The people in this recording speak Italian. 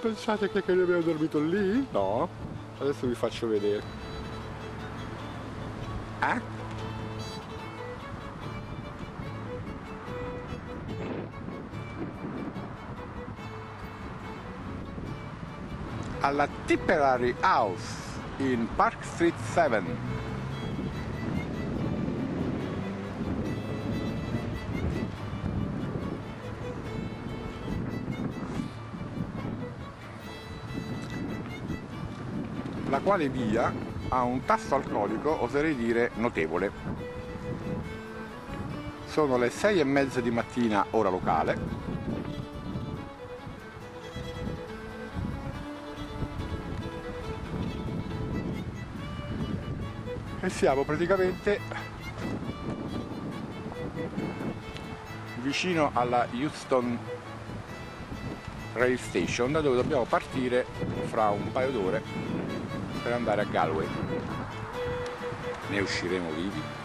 Pensate che, che abbiamo dormito lì? No? Adesso vi faccio vedere. Eh? Alla Tipperary House in Park Street 7 la quale via ha un tasso alcolico, oserei dire, notevole. Sono le sei e mezza di mattina ora locale. E siamo praticamente vicino alla Houston Rail Station da dove dobbiamo partire fra un paio d'ore per andare a Galway. Ne usciremo vivi.